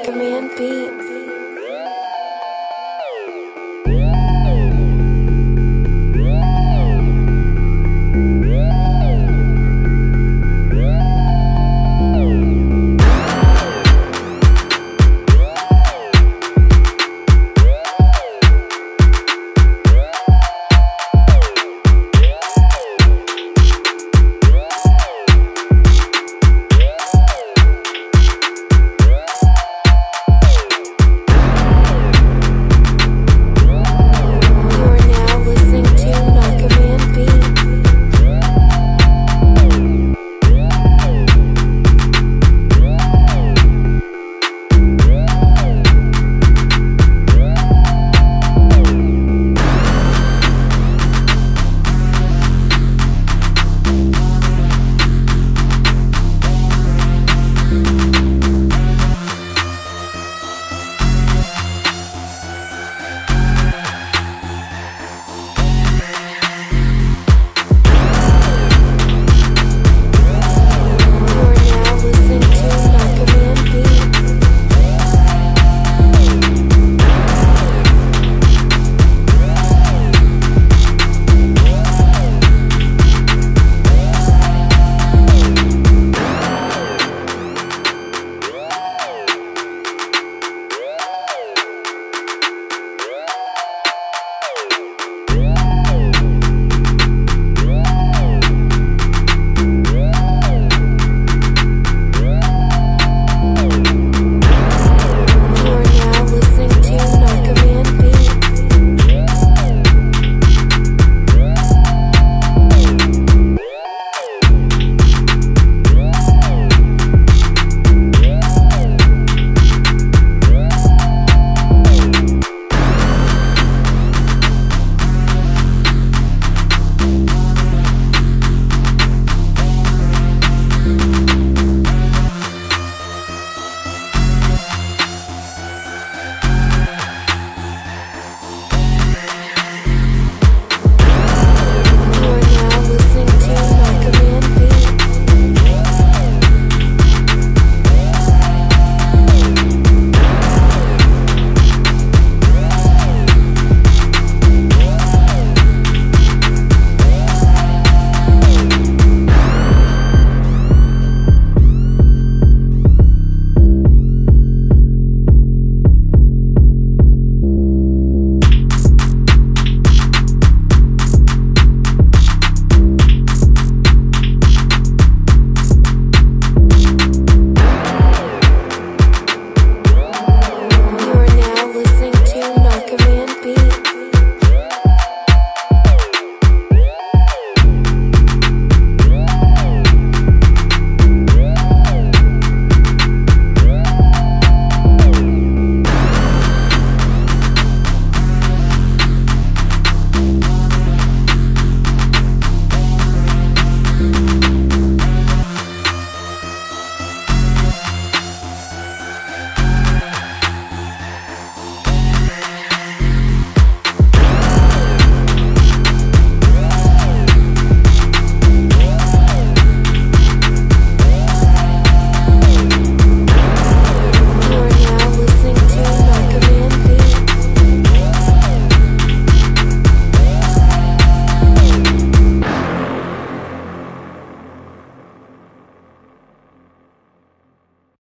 Mega Man beat.